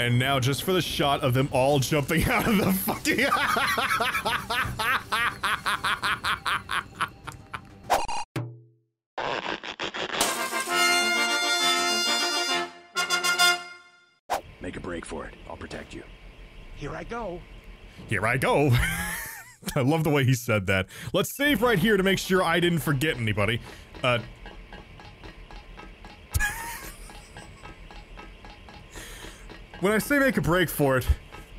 And now just for the shot of them all jumping out of the fucking- Make a break for it. I'll protect you. Here I go. Here I go. I love the way he said that. Let's save right here to make sure I didn't forget anybody. Uh. When I say make a break for it,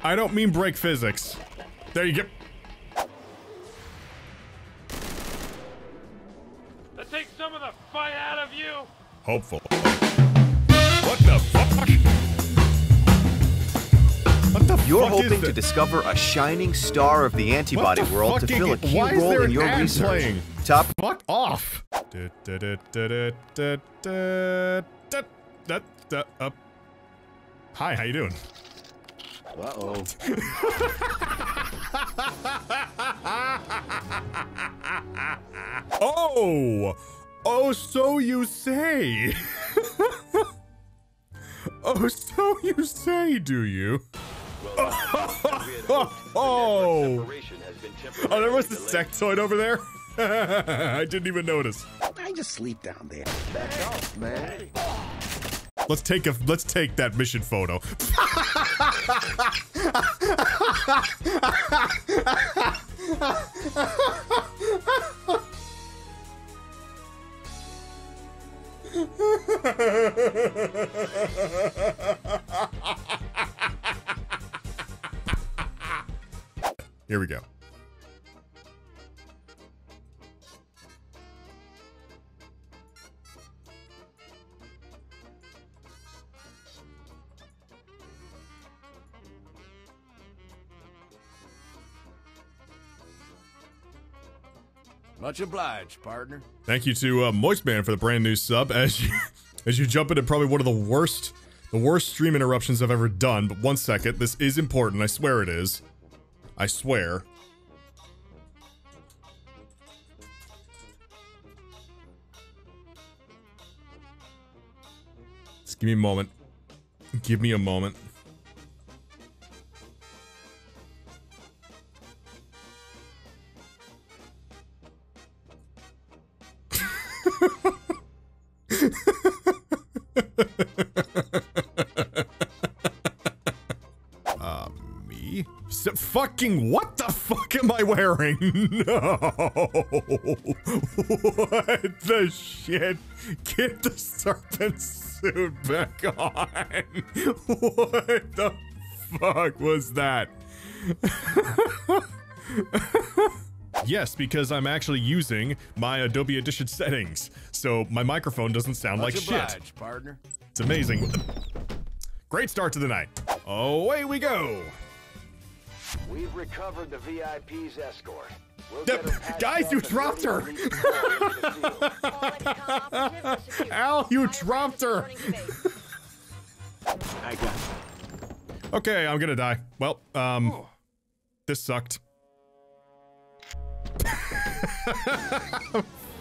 I don't mean break physics. There you go. That takes some of the fight out of you. Hopeful. What the fuck? What the You're fuck is hoping to discover a shining star of the antibody the world to fill a key why is role there in your research. playing? Top Fuck off. Da- da- da- da- da- da- da- da- da- da- up. Hi, how you doing? Uh-oh. Oh! Oh, so you say. oh, so you say, do you? Oh! Oh, there was a sectoid over there. I didn't even notice. I just sleep down there. Back off, man. Let's take a let's take that mission photo. Here we go. Much obliged, partner. Thank you to uh, Moistman for the brand new sub. As you as you jump into probably one of the worst the worst stream interruptions I've ever done. But one second, this is important. I swear it is. I swear. Just give me a moment. Give me a moment. Uh, me? S fucking what the fuck am I wearing? No! What the shit? Get the serpent suit back on! What the fuck was that? yes, because I'm actually using my Adobe Audition settings, so my microphone doesn't sound Much like shit. obliged, partner. It's amazing. Great start to the night. Away we go. We've recovered the VIP's escort. We'll Yep. get her patched Guys, up you dropped her. ready to leave the field. Al, you dropped her. I got it. Okay, I'm gonna die. Well, um, this sucked.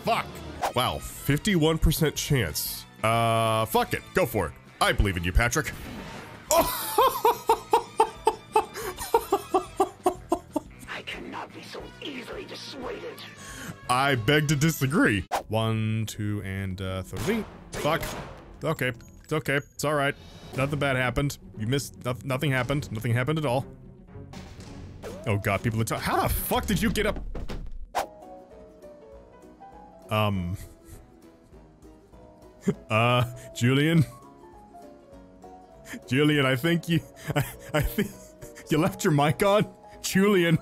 Fuck. Wow, 51% chance. Uh, fuck it. Go for it. I believe in you, Patrick. I I beg to disagree. One, two, and uh, three. Fuck. Okay. It's okay. It's all right. Nothing bad happened. You missed. noth- nothing happened. Nothing happened at all. Oh god, people are talking. How the fuck did you get up? Um. Uh, Julian. Julian, I think you. I, I think you left your mic on. Julian.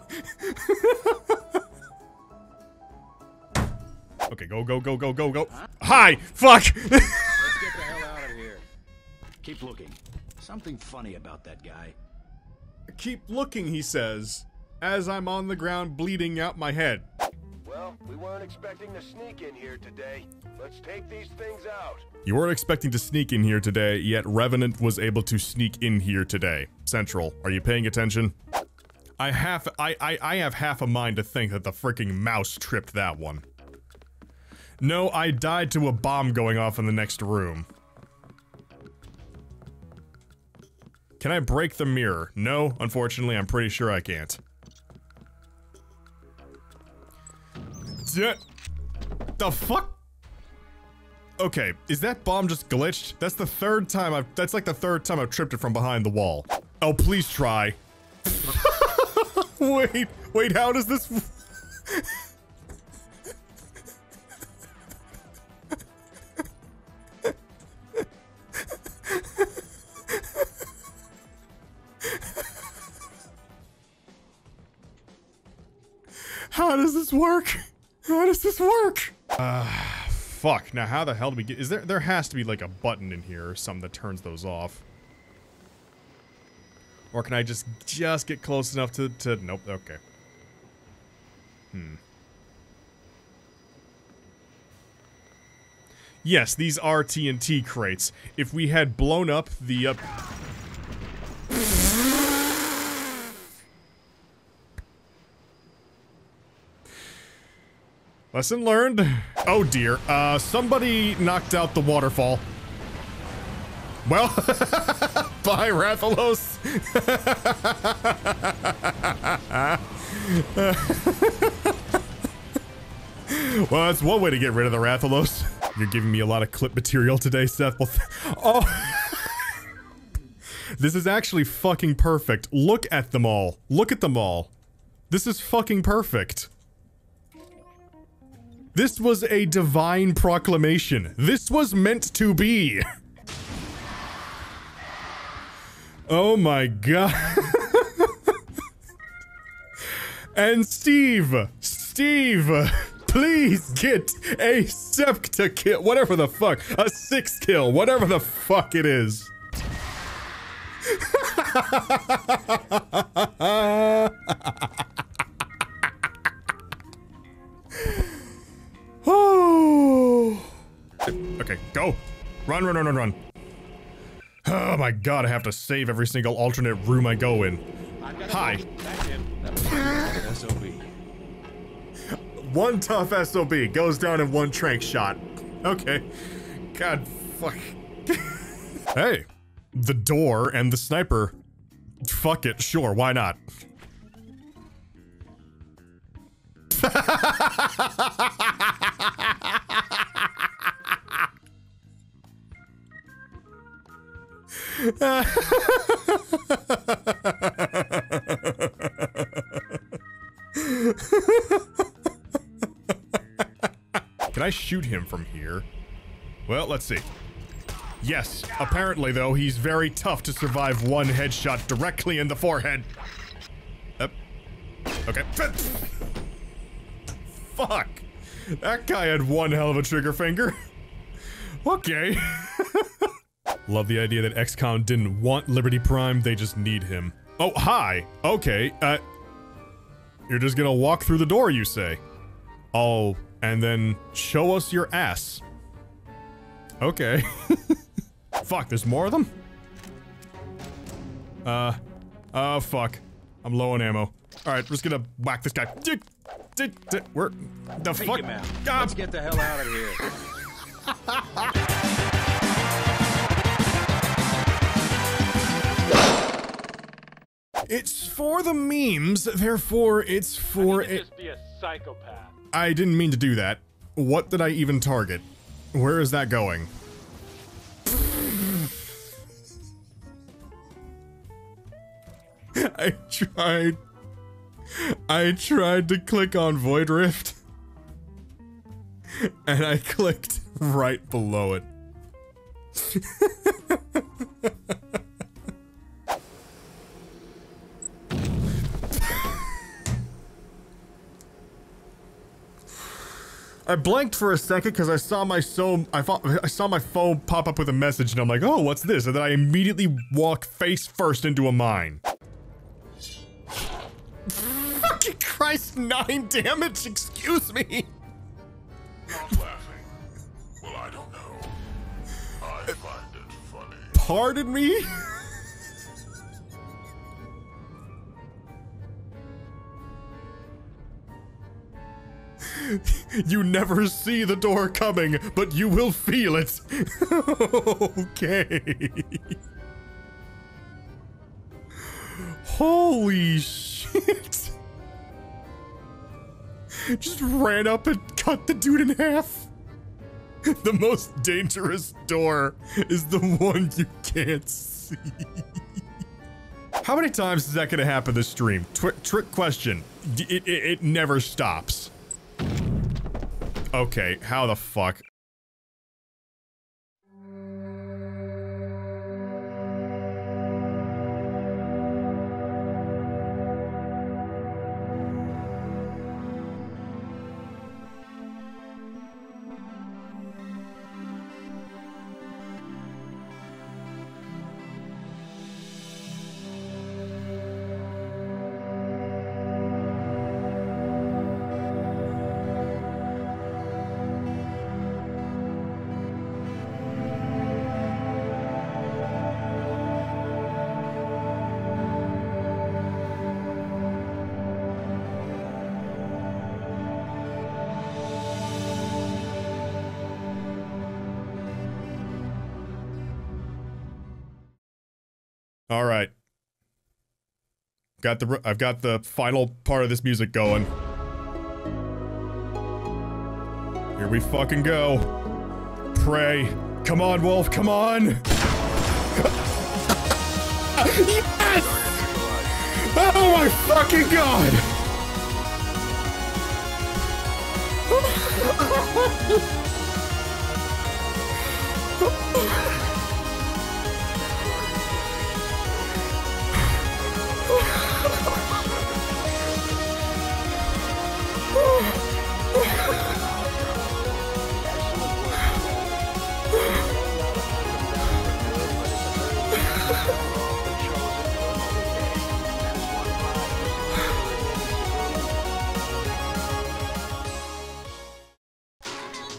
Okay, go, go, go, go, go, go. Hi! Fuck! Let's get the hell out of here. Keep looking. Something funny about that guy. Keep looking, he says, as I'm on the ground bleeding out my head. Well, we weren't expecting to sneak in here today. Let's take these things out. You weren't expecting to sneak in here today, yet Revenant was able to sneak in here today. Central, are you paying attention? I half I, I I have half a mind to think that the freaking mouse tripped that one. No, I died to a bomb going off in the next room. Can I break the mirror? No, unfortunately, I'm pretty sure I can't. The fuck? Okay, is that bomb just glitched? That's the third time I've- that's like the third time I've tripped it from behind the wall. Oh, please try. wait, wait, how does this- How does this work? How does this work? Uh, fuck. Now how the hell do we get- is there- there has to be like a button in here or something that turns those off. Or can I just, just get close enough to, to, nope, okay. Hmm. Yes, these are TNT crates. If we had blown up the, uh, Lesson learned. Oh dear. Uh, somebody knocked out the waterfall. Well, bye, Rathalos. well, that's one way to get rid of the Rathalos. You're giving me a lot of clip material today, Seth. Well, oh. this is actually fucking perfect. Look at them all. Look at them all. This is fucking perfect. This was a divine proclamation. This was meant to be. Oh my god. and Steve, Steve, please get a septa kill, whatever the fuck, a six kill, whatever the fuck it is. go. Run, run, run, run, run. Oh my god, I have to save every single alternate room I go in. Hi. One tough SOB goes down in one trank shot. Okay. God, fuck. hey, the door and the sniper. Fuck it, sure, why not? Can I shoot him from here? Well, let's see. Yes, apparently though, he's very tough to survive one headshot directly in the forehead. Okay. Fuck. That guy had one hell of a trigger finger. okay. Love the idea that XCOM didn't want Liberty Prime, they just need him. Oh, hi. Okay, uh... You're just gonna walk through the door, you say? Oh, and then show us your ass. Okay. fuck, there's more of them? Uh, uh, fuck. I'm low on ammo. Alright, we're just gonna whack this guy. Where? The Take fuck? him out. Ah, Let's get the hell out of here. It's for the memes, therefore it's for You could it. just be a psychopath. I didn't mean to do that. What did I even target? Where is that going? I tried. I tried to click on Void Rift. And I clicked right below it. I blanked for a second because I saw my so I thought I saw my phone pop up with a message and I'm like, oh, what's this? And then I immediately walk face first into a mine. Fucking Christ, nine damage. Excuse me. Not laughing. Well, I don't know. I find it funny. Pardon me. You never see the door coming, but you will feel it. okay. Holy shit. Just ran up and cut the dude in half. The most dangerous door is the one you can't see. How many times is that gonna happen this stream? Twi trick question. It, it, it never stops. Okay, how the fuck? All right. Got the I've got the final part of this music going. Here we fucking go. Pray. Come on, Wolf, come on. yes! Oh my fucking god!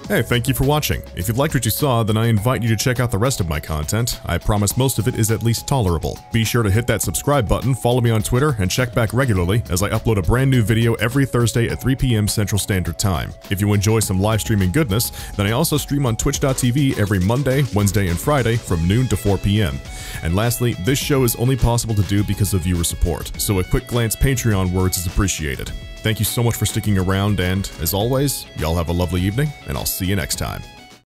Hey, thank you for watching. If you liked what you saw, then I invite you to check out the rest of my content. I promise most of it is at least tolerable. Be sure to hit that subscribe button, follow me on Twitter, and check back regularly as I upload a brand new video every Thursday at 3 p.m. Central Standard Time. If you enjoy some live streaming goodness, then I also stream on twitch.tv every Monday, Wednesday, and Friday from noon to 4 p.m. And lastly, this show is only possible to do because of viewer support, so a quick glance Patreon words is appreciated. Thank you so much for sticking around, and as always, y'all have a lovely evening, and I'll see you next time.